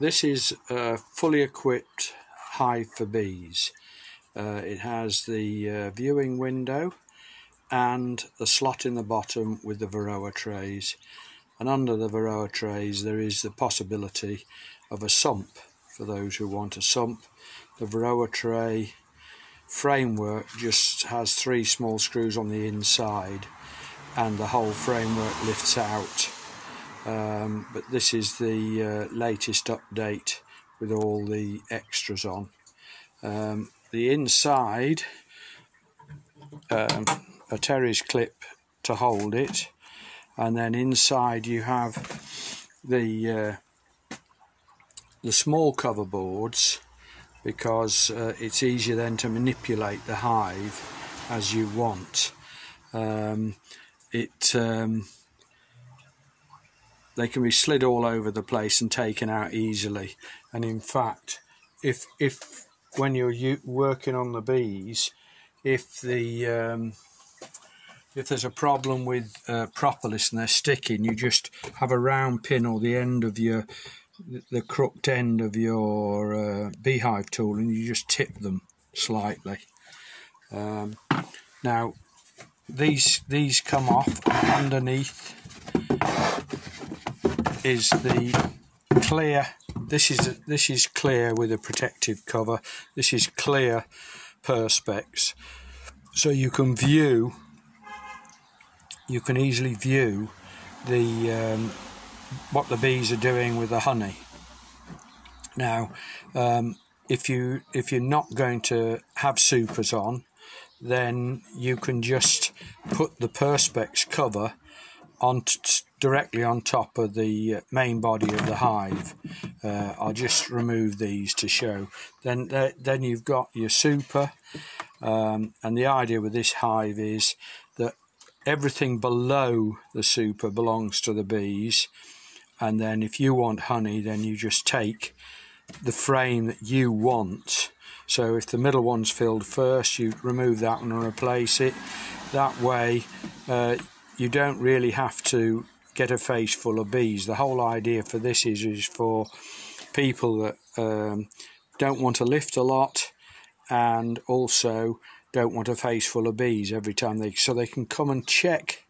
This is a fully equipped hive for bees. Uh, it has the uh, viewing window and the slot in the bottom with the Varroa trays and under the Varroa trays there is the possibility of a sump for those who want a sump. The Varroa tray framework just has three small screws on the inside and the whole framework lifts out um, but this is the uh, latest update with all the extras on. Um, the inside um, a Terry's clip to hold it. And then inside you have the uh, the small cover boards because uh, it's easier then to manipulate the hive as you want. Um, it um, they can be slid all over the place and taken out easily. And in fact if if when you're working on the bees if the um, if there's a problem with uh, propolis and they're sticking you just have a round pin or the end of your the crooked end of your uh, beehive tool and you just tip them slightly. Um, now these these come off underneath is the clear this is this is clear with a protective cover. This is clear perspex. So you can view you can easily view the um, what the bees are doing with the honey. Now um, if you if you're not going to have supers on then you can just put the perspex cover on directly on top of the uh, main body of the hive. Uh, I'll just remove these to show. Then then you've got your super, um, and the idea with this hive is that everything below the super belongs to the bees, and then if you want honey, then you just take the frame that you want. So if the middle one's filled first, you remove that and replace it. That way, uh, you don't really have to get a face full of bees. The whole idea for this is, is for people that um, don't want to lift a lot and also don't want a face full of bees every time they so they can come and check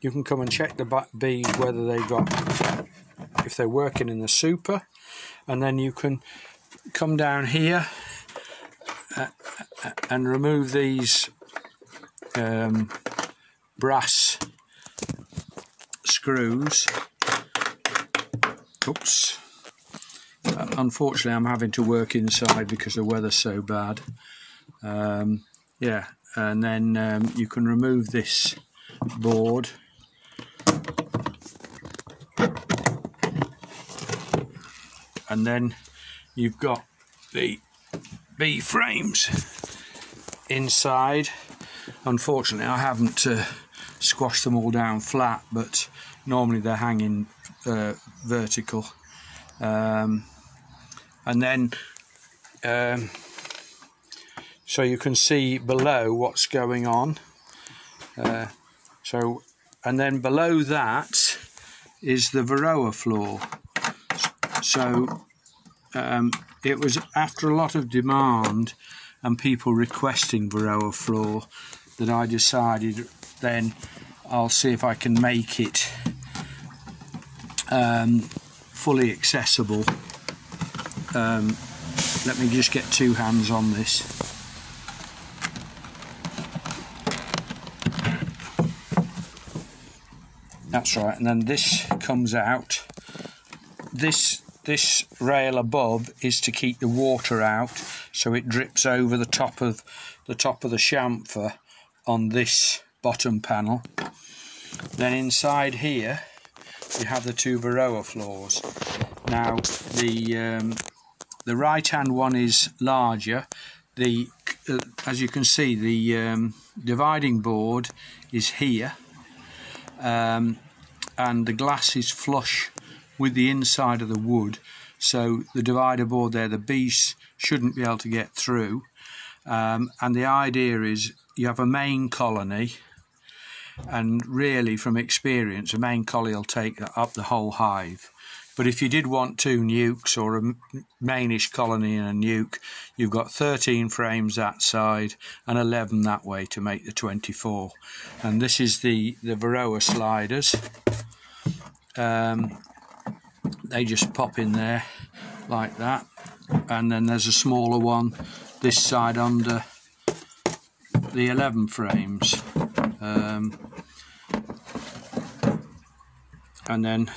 you can come and check the bees whether they've got if they're working in the super and then you can come down here uh, uh and remove these um, brass screws. Oops. Uh, unfortunately, I'm having to work inside because the weather's so bad. Um, yeah, and then um, you can remove this board. And then you've got the bee frames inside. Unfortunately, I haven't uh, squashed them all down flat, but normally they're hanging uh, vertical. Um, and then um, so you can see below what's going on. Uh, so and then below that is the Varroa floor. So um, it was after a lot of demand and people requesting Varroa floor that I decided then I'll see if I can make it um, fully accessible. Um, let me just get two hands on this. That's right, and then this comes out. This this rail above is to keep the water out, so it drips over the top of the top of the chamfer on this bottom panel. Then inside here you have the two Varroa floors. Now the um, the right hand one is larger. The uh, as you can see the um, dividing board is here um, and the glass is flush with the inside of the wood so the divider board there the bees shouldn't be able to get through um, and the idea is you have a main colony and really from experience a main collie will take up the whole hive But if you did want two nukes or a mainish colony and a nuke, you've got 13 frames that side and 11 that way to make the 24. And this is the, the Varroa sliders. Um, they just pop in there like that. And then there's a smaller one this side under the 11 frames. Um, and then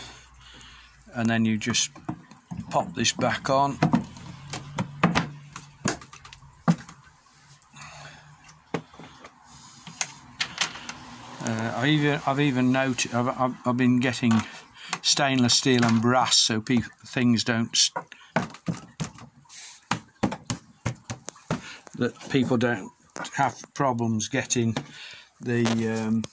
and then you just pop this back on. Uh, I even I've even noted I've, I've, I've been getting stainless steel and brass so people, things don't that people don't have problems getting the um,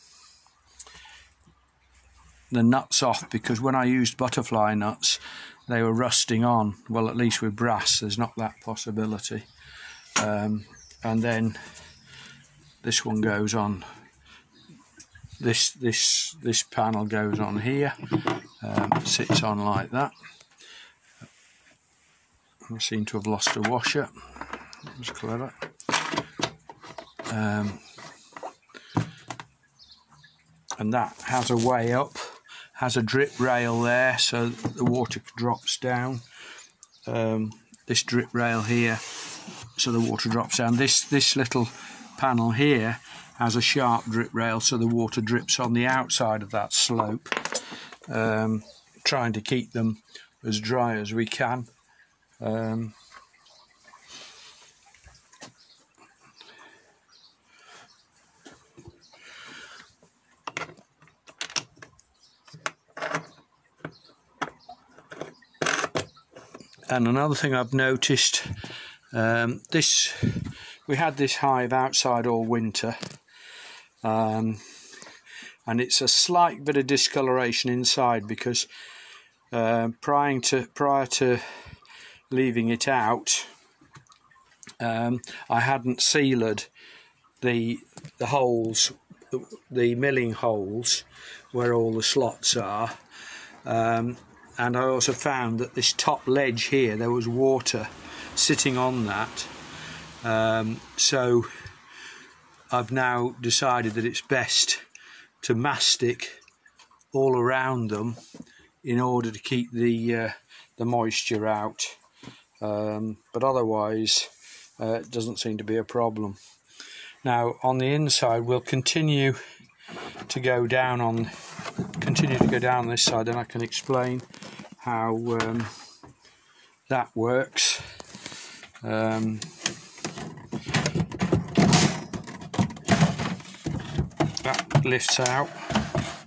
the nuts off because when I used butterfly nuts they were rusting on. Well at least with brass there's not that possibility. Um, and then this one goes on. This this this panel goes on here um, sits on like that. I seem to have lost a washer. That's clever. Um, and that has a way up has a drip rail there so the water drops down. Um, this drip rail here so the water drops down. This this little panel here has a sharp drip rail so the water drips on the outside of that slope. Um, trying to keep them as dry as we can. Um, and another thing I've noticed um, this we had this hive outside all winter um, and it's a slight bit of discoloration inside because uh, prior to prior to leaving it out um, I hadn't sealed the the holes the, milling holes where all the slots are um, and I also found that this top ledge here there was water sitting on that. Um, so I've now decided that it's best to mastic all around them in order to keep the uh, the moisture out. Um, but otherwise uh, it doesn't seem to be a problem. Now on the inside we'll continue to go down on continue to go down this side and I can explain how um, that works. Um, that lifts out.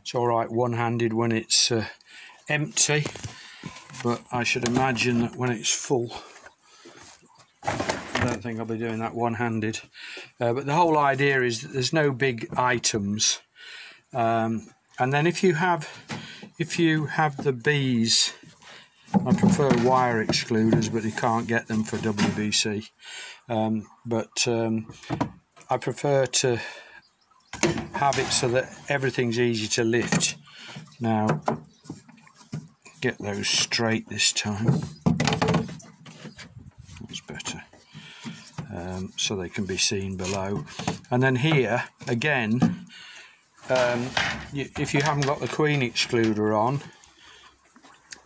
It's alright one-handed when it's uh, empty but I should imagine that when it's full I don't think I'll be doing that one-handed. Uh, but the whole idea is that there's no big items um, and then if you have if you have the bees I prefer wire excluders but you can't get them for WBC um, but um, I prefer to have it so that everything's easy to lift. Now get those straight this time. That's better. Um, so they can be seen below. And then here again um, you, if you haven't got the queen excluder on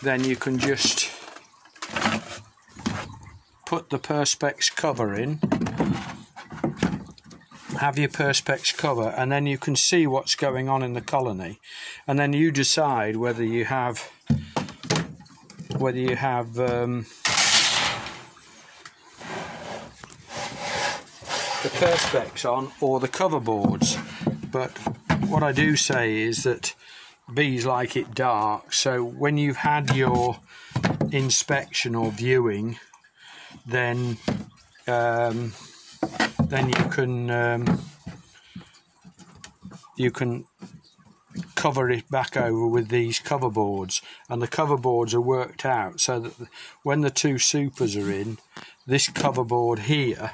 then you can just put the perspex cover in. Have your perspex cover and then you can see what's going on in the colony. And then you decide whether you have whether you have um, the perspex on or the cover boards. But what I do say is that bees like it dark so when you've had your inspection or viewing then um, then you can um, you can cover it back over with these cover boards and the cover boards are worked out so that when the two supers are in this cover board here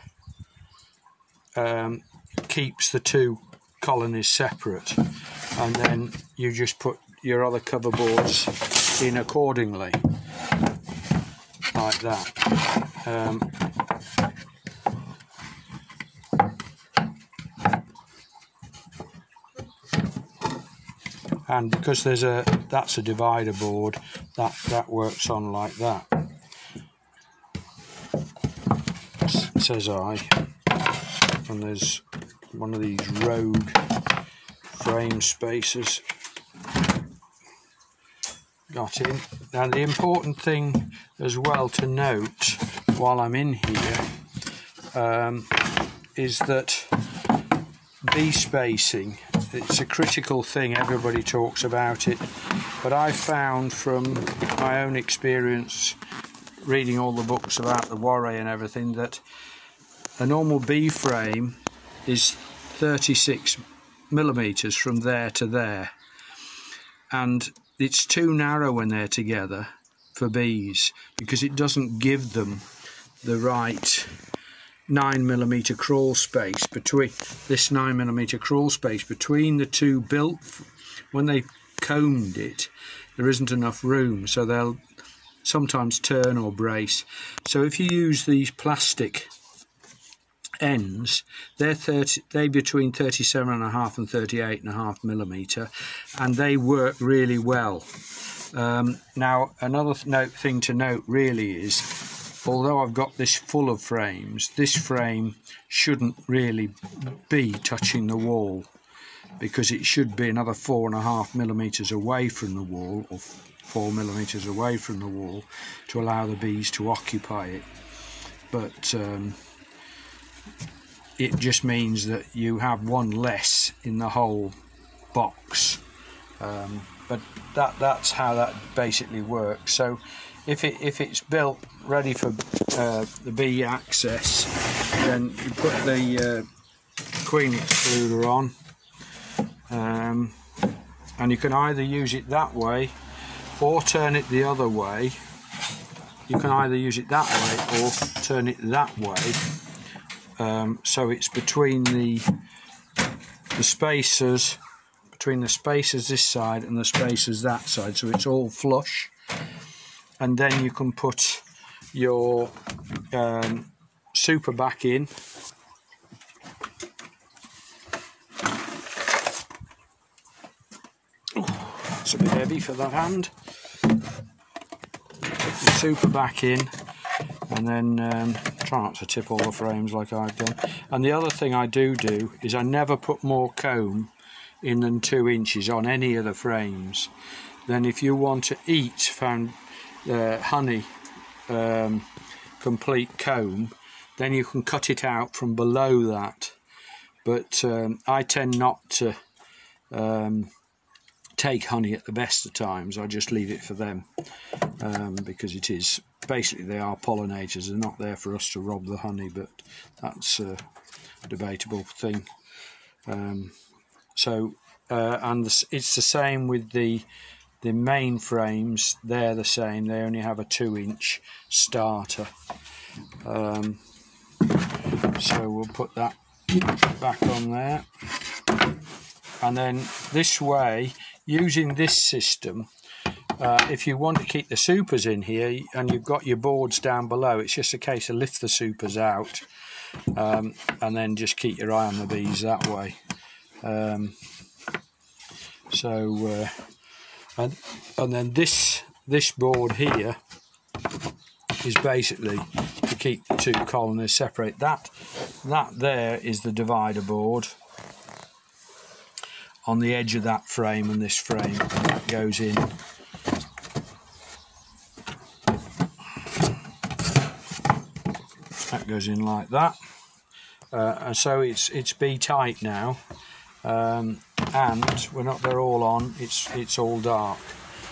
um, keeps the two colonies separate and then you just put your other cover boards in accordingly like that. Um, and because there's a that's a divider board that that works on like that says I and there's one of these rogue frame spacers got in. Now the important thing as well to note while I'm in here um, is that bee spacing it's a critical thing everybody talks about it but I found from my own experience reading all the books about the Warré and everything that a normal bee frame is 36 millimeters from there to there. And it's too narrow when they're together for bees because it doesn't give them the right 9 millimeter crawl space between this 9 millimeter crawl space between the two built when they combed it there isn't enough room so they'll sometimes turn or brace. So if you use these plastic ends they're 30 they between 37 and a half and 38 and a half millimeter and they work really well um, now another th note thing to note really is although I've got this full of frames, this frame shouldn't really be touching the wall because it should be another four and a half millimeters away from the wall or four millimeters away from the wall to allow the bees to occupy it. But um, it just means that you have one less in the whole box. Um, but that that's how that basically works. So if it if it's built ready for uh, the bee access, then you put the uh, queen excluder on, um, and you can either use it that way or turn it the other way. You can either use it that way or turn it that way, um, so it's between the the spacers between the spacers this side and the spacers that side. So it's all flush. And then you can put your um, super back in. It's a bit heavy for that hand. Super back in. And then um, try not to tip all the frames like I've done. And the other thing I do do is I never put more comb in than two inches on any of the frames. Then if you want to eat found uh, honey um, complete comb then you can cut it out from below that. But um, I tend not to um, take honey at the best of times I just leave it for them um, because it is basically they are pollinators they're not there for us to rob the honey but that's a debatable thing. Um, so uh, and it's the same with the the main frames they're the same they only have a two inch starter. Um, so we'll put that back on there. And then this way using this system uh, if you want to keep the supers in here and you've got your boards down below it's just a case of lift the supers out um, and then just keep your eye on the bees that way. Um, so uh, and and then this this board here is basically to keep the two colonies separate. That that there is the divider board on the edge of that frame and this frame goes in. That goes in like that. Uh, and so it's it's bee tight now. Um, and we're not they're all on. It's it's all dark.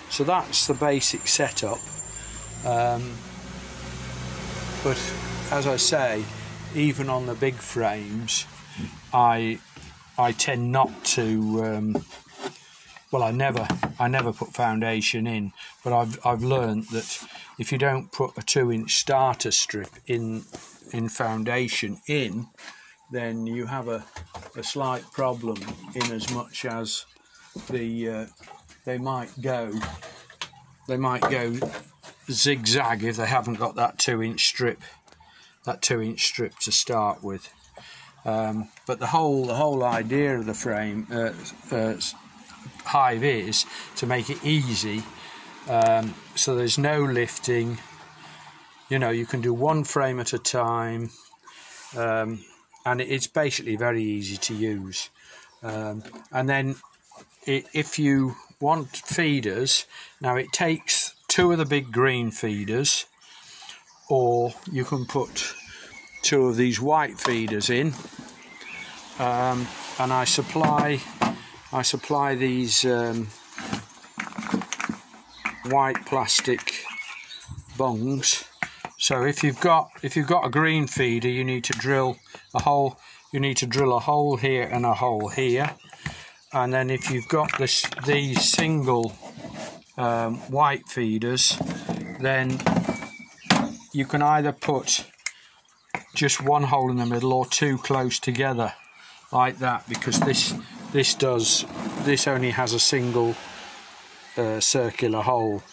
So that's the basic setup. Um, but as I say even on the big frames I I tend not to um, well I never I never put foundation in but I've I've learned that if you don't put a two inch starter strip in in foundation in then you have a, a slight problem in as much as the uh, they might go they might go zigzag if they haven't got that two inch strip that two inch strip to start with um, but the whole the whole idea of the frame uh, uh, hive is to make it easy um, so there's no lifting. You know you can do one frame at a time um, and it's basically very easy to use. Um, and then if you want feeders now it takes two of the big green feeders or you can put two of these white feeders in um, and I supply I supply these um, white plastic bungs so if you've got if you've got a green feeder you need to drill a hole you need to drill a hole here and a hole here. And then if you've got this these single um, white feeders then you can either put just one hole in the middle or two close together like that because this this does this only has a single uh, circular hole.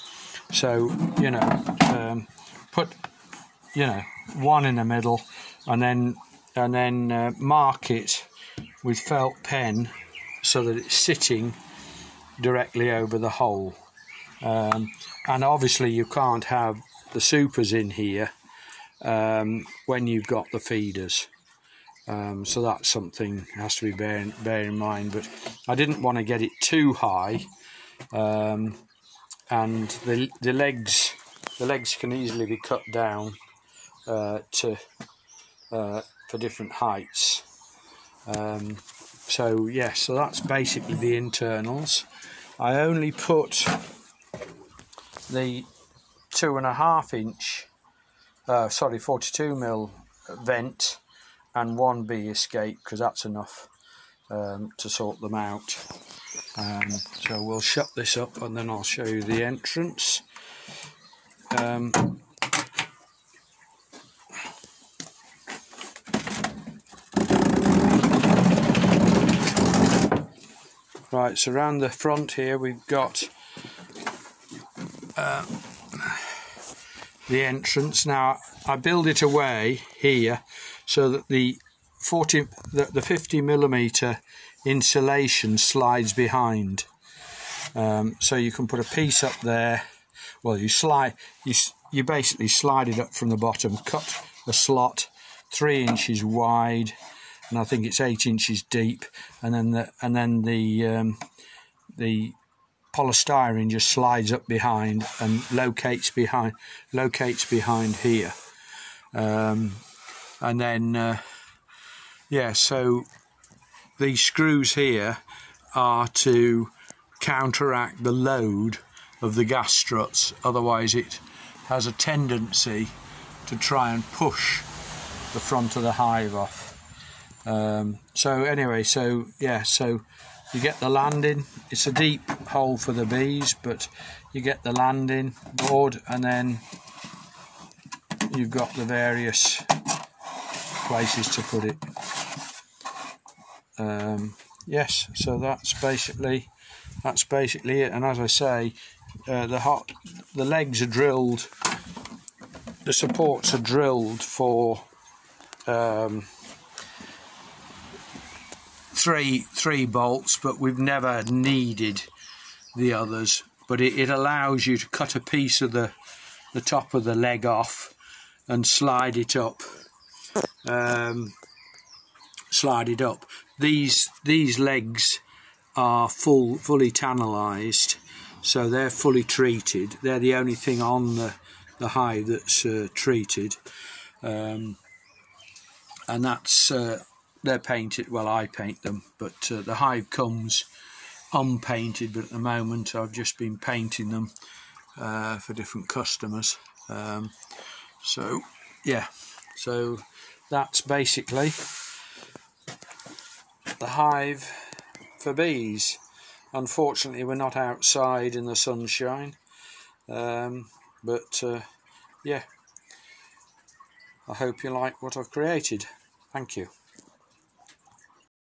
So you know um, put you know one in the middle and then and then uh, mark it with felt pen so that it's sitting directly over the hole. Um, and obviously you can't have the supers in here um, when you've got the feeders. Um, so that's something has to be bear, bear in mind but I didn't want to get it too high um, and the, the legs the legs can easily be cut down uh, to uh, for different heights. Um, so yeah so that's basically the internals. I only put the two and a half inch uh, sorry 42 mil vent and one bee escape because that's enough um, to sort them out. Um, so we'll shut this up and then I'll show you the entrance. Um, right so around the front here we've got uh, the entrance. Now I build it away here so that the 40 the, the 50 millimeter insulation slides behind. Um, so you can put a piece up there. Well you slide you you basically slide it up from the bottom cut a slot three inches wide and I think it's eight inches deep and then the and then the um, the polystyrene just slides up behind and locates behind locates behind here. Um, and then uh, yeah so these screws here are to counteract the load of the gas struts. Otherwise it has a tendency to try and push the front of the hive off. Um, so anyway so yeah so you get the landing. It's a deep hole for the bees but you get the landing board and then you've got the various places to put it. Um, yes so that's basically that's basically it. And as I say uh, the hot the legs are drilled the supports are drilled for um, three three bolts but we've never needed the others but it, it allows you to cut a piece of the the top of the leg off and slide it up um, slide it up. These these legs are full fully tannalized, so they're fully treated. They're the only thing on the the hive that's uh, treated, um, and that's uh, they're painted. Well, I paint them, but uh, the hive comes unpainted. But at the moment, I've just been painting them uh, for different customers. Um, so yeah, so that's basically the hive for bees. Unfortunately, we're not outside in the sunshine, um, but uh, yeah, I hope you like what I've created. Thank you.